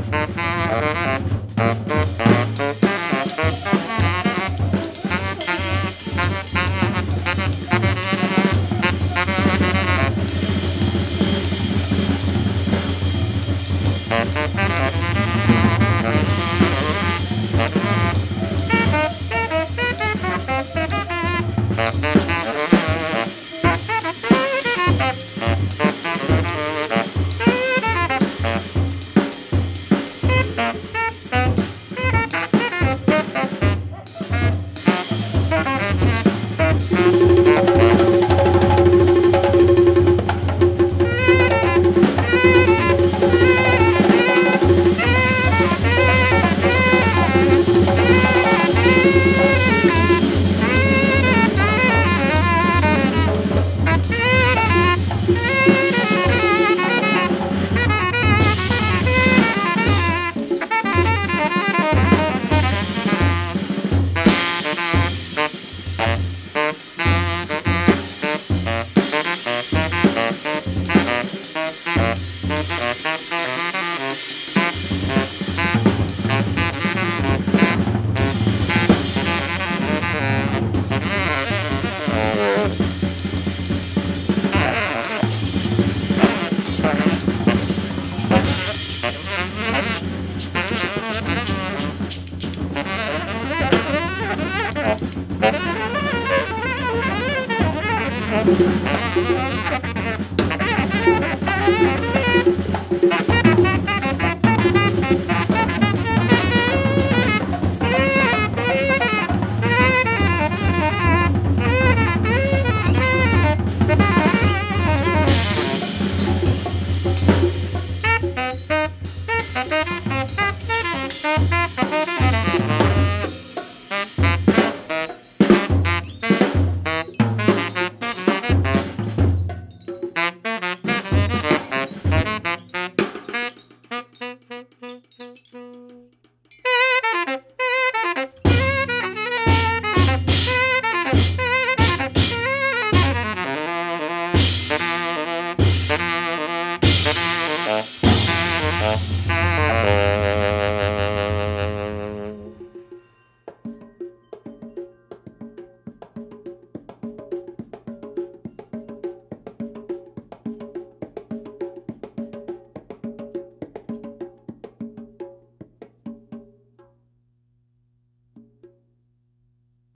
Música Uh-huh.